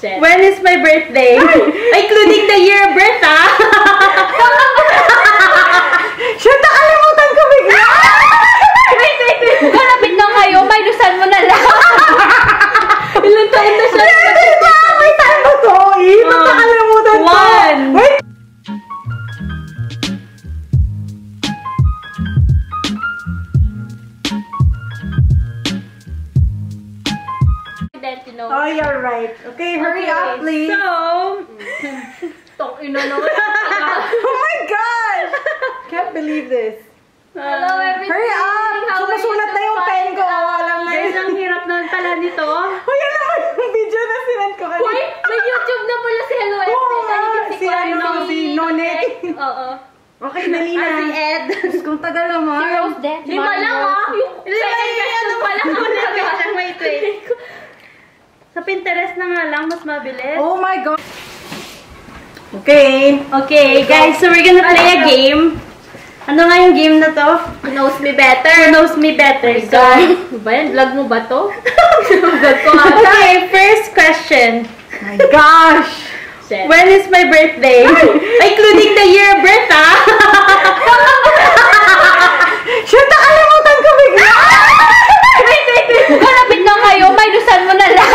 When is my birthday? Including the year of birth, ah! Oh, you're right. Okay, hurry up, please. So, Tong ina naman. oh my gosh! Can't believe this. Hello, everything. Hurry up! How Sumusulat na yung pen ko. Oh, alam na yun. ang hirap naman pala nito. Oh, yan naman yung video na sinend ko. Uy, may YouTube na pala si Hello Oo, Everything. si ano, si Nonet. Oo. Okay, dali na. Ah, si Ed. Diyos kong tagal naman. Si Rose Death. Lima lang ah. Yung second question pa lang. Wait, wait. Sa Pinterest na nga lang, mas mabilis. Oh my God. Okay. Okay, guys, so we're gonna play a game. Ano nga yung game na to? Who knows me better? Who knows me better? So, Ano ba yan? Vlog mo ba to? Vlog ko ata. okay, first question. My gosh. When is my birthday? Including the year of birth, ah! Shit, nakalimutan ko bigla. Wait, wait, wait. Kalapit na kayo. Minusan mo na lang.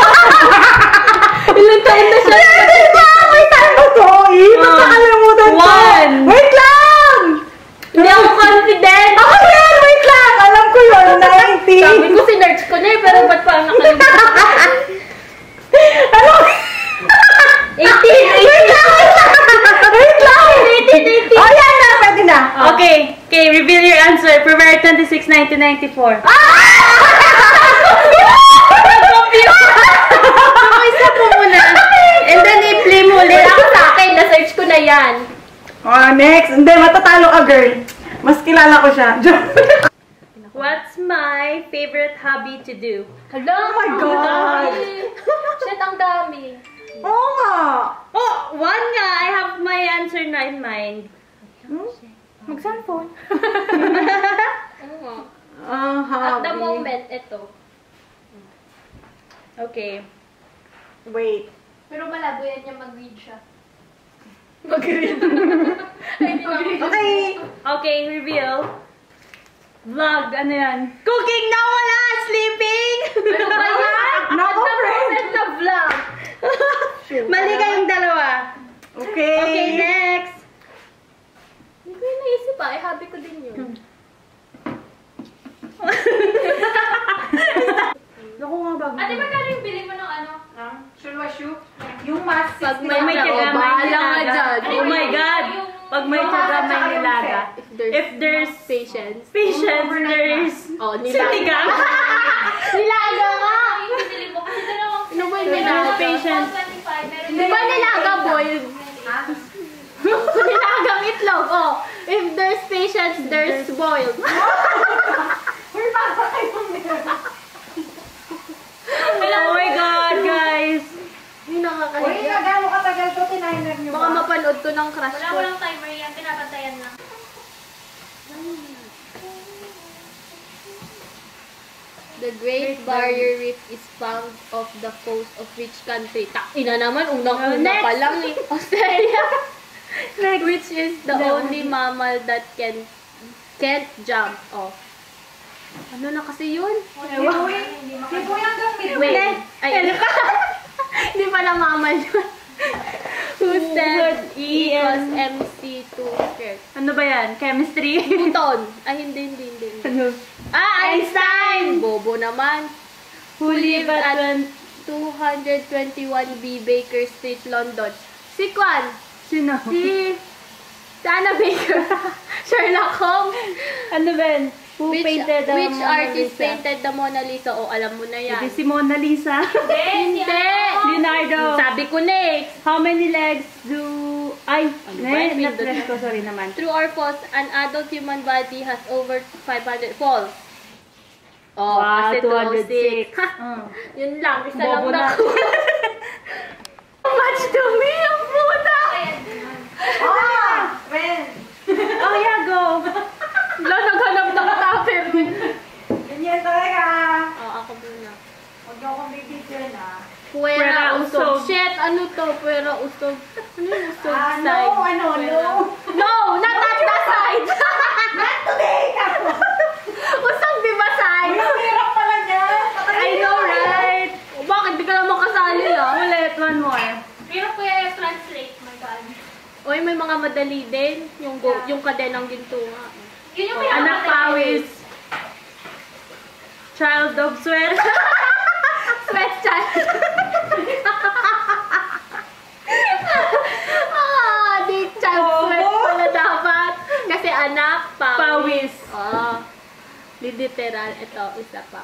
Ilan taon na siya? Hindi ba? May time ba to? Eh, ba't Um, nakalimutan ko? one. Wait lang! Hindi ako confident. Ako yan! Wait lang! Alam ko yun, 19. Sabi ko sinerch ko na eh, pero ba't pa nakalimutan? Ano? 18, 18. Wait lang! Wait lang! 18, 18. Oh, yan na! Na. Okay, okay, reveal your answer. February 26, 1994. Okay, stop mo muna. And then i-play mo ulit. Wala sa akin. Na-search ko na yan. Oh, next. Hindi, matatalo ka, girl. Mas kilala ko siya. What's my favorite hobby to do? Hala, Oh my God. Shit, ang dami. Oo nga. Oh, one nga. I have my answer na in mind. Hmm? Mag-cellphone. Oo. Ah, At the moment, ito. Okay. Wait. Pero malabo yan niya mag-read siya. Mag-read? Okay. Okay, reveal. Vlog, ano yan? Cooking na wala! Sleeping! Ano ba yan? Nako, At the moment na vlog. Mali kayong dalawa. Okay. Okay, next. Yung naisip ah. Eh, hobby ko din yun. Naku nga bago. Ate, magkano yung bili mo ng ano? Shulwashu? Yung mas Pag may tiyaga, may nga nilaga. Oh my God! Pag may Yung tiyaga, may yung nilaga. If there's, patience. patience, there's Oh, nilaga. sinigang. Nilaga nga! Ano ba yung nilaga? Patience. Di ba nilaga boiled? Nilagang itlog, oh. If there's patience, there's kayong Oh my God, guys! Yung Uy, nakakahiya. nagano katagal to, tininer niyo Baka ba? mapanood ko ng crush Wala ko. ko lang timer yan, pinapantayan lang. The Great Barrier Reef is found off the coast of which country? Ina naman, unang-una Next. pa lang eh. Australia. Next. Which is the only mammal that can can't jump off. Ano na kasi yun? Si Kuya, si Kuya hanggang midway. Wait. Ay, hindi pala mammal yun. Who said E equals and- MC2 squared? Ano ba yan? Chemistry? Newton. Ay, hindi, hindi, hindi. hindi. ano? Ah, Einstein! Bobo naman. Who live at one... 221 B Baker Street, London. Si Kwan. Sino? Si... Si Anna Baker. Sherlock Holmes. Ano ba? Who Which, painted the which Mona artist Lisa? painted the Mona Lisa? O, alam mo na yan. Hindi si Mona Lisa. Hindi! Leonardo. Sabi ko next. How many legs do... Ay, Ano ba eh, na-press ko. Sorry naman. True or false, an adult human body has over 500 false. Oh, Wow, kasi 206. 206. Ha, Oh. Yun lang, isa Bobo lang na. na. Much to me, ang puta! Ah! When? Oh, yeah, go. Wala, naghanap ng tupper. Ganyan talaga. Oh, ako muna. Huwag niyo akong bibigyan ah. Puwera Puwera usog. usog. Shit, to, pero usog. Ano yung usog Ah, no, side? ano, no. No, not that, that side! Not today! usog, di ba side? Ang hirap pala niya. I know, right? Bakit di ka naman kasali ah? Ulit, one more. Pero kuya yung translate, my God. Oy, may mga madali din. Yung, go, yung kadenang ginto nga. Yun yung Anak pawis. Child of sweat. Sweat child. ah, di child sweat pala dapat. Kasi anak, pawis. Pawis. Oh. Literal. Ito, isa pa.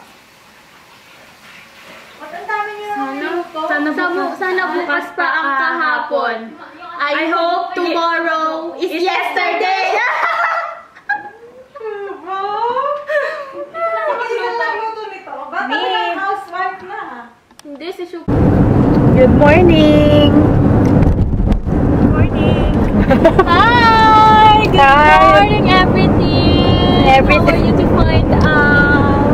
Ba't ang dami niyo Sana, naman sana, Sana, sana bukas pa ang kahapon. I, I hope hope tomorrow is is yesterday. Shup. Good morning. Good morning. Hi! Good Hi. morning, everything! Everything. You to find out?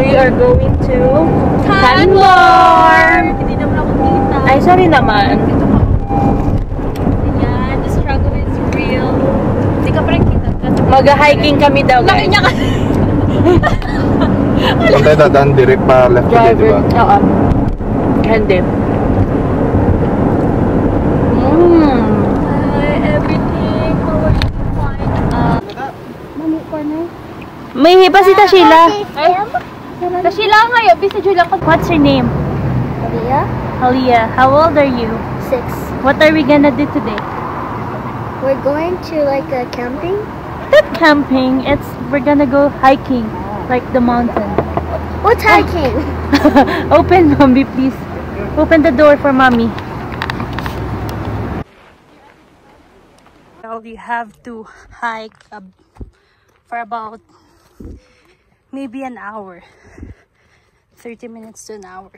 We are going to Canmore! Hindi naman ako kita. Ay, sorry naman. Ayan, the struggle is real. Hindi ka pa rin kita. Mag-hiking kami daw, Laki guys. niya kasi. Kung tayo dadaan, direct pa left ulit, di ba? Oo. Hindi. May hiba si Tashila. Ay, kasi lang ngayon, bisa Julia ko. What's your name? Maria? Halia. How old are you? Six. What are we gonna do today? We're going to like a camping. Not camping. It's we're gonna go hiking, like the mountain. What's oh. hiking? Open, mommy, please. Open the door for mommy. Well, you have to hike ab- for about maybe an hour. 30 minutes to an hour.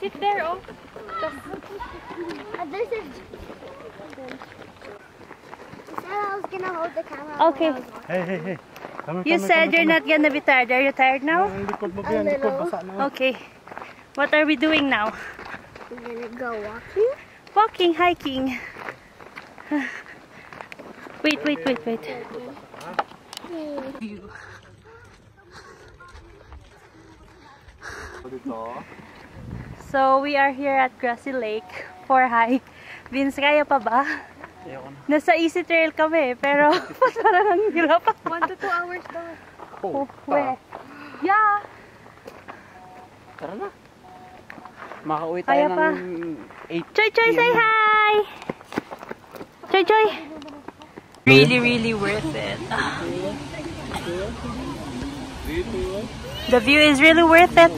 Sit there, oh. Uh, this is. Was gonna hold the camera. Okay. Hey, hey, hey. Kami, You said you're not gonna be tired. Are you tired now? Okay. What are we doing now? We're gonna go walking. Walking, hiking. Wait, wait, wait, wait. So, we are here at Grassy Lake for hike. Vince, kaya pa ba? Nasa easy trail kami, pero parang ang hirap. One to two hours daw. Oh, where? Yeah. Tara na. Makauwi Kaya tayo pa. ng 8 Choy Choy, say hi! Choy Choy! Really, really worth it. The view is really worth it.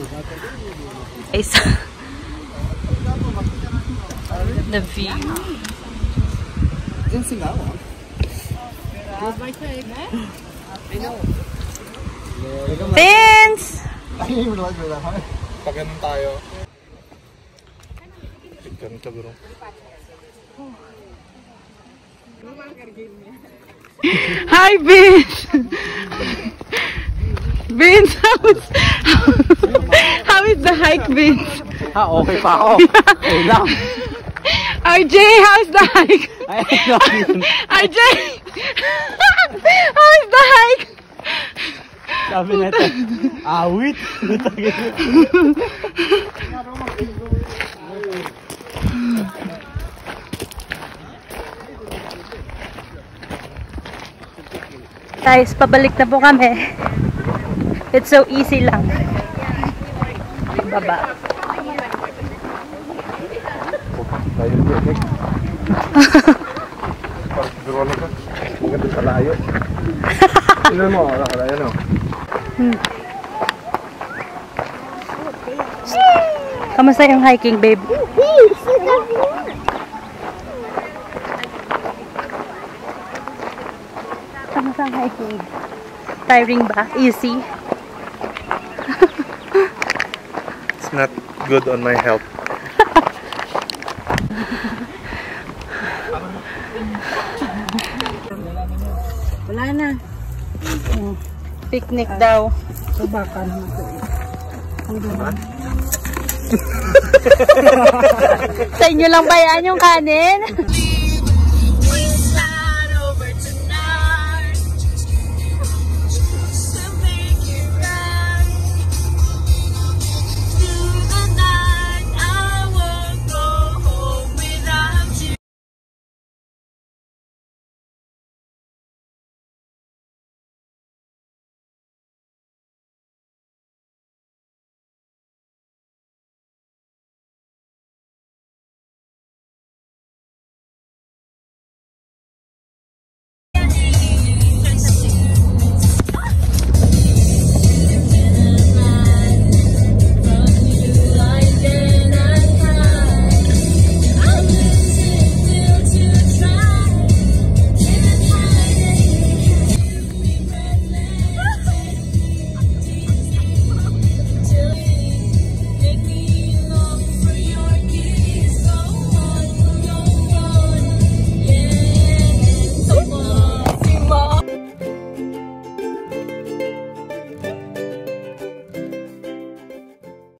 Guys. The view. Diyan sila ako. Vince! Pag ganun tayo. Ganito, bro. Hi, Vince! Vince, how is, how is the hike, Vince? Ha, okay pa ako. Okay lang. RJ, how's the hike? RJ! how's the hike? Sabi nito, awit. Guys, pabalik na po kami. It's so easy lang. Baba. Kamusta yung hiking, babe? Kamusta ang hiking? Tiring ba? Easy? not good on my health. Wala na. Picnic daw. So baka naman ito eh. Sa inyo lang ba yan yung kanin?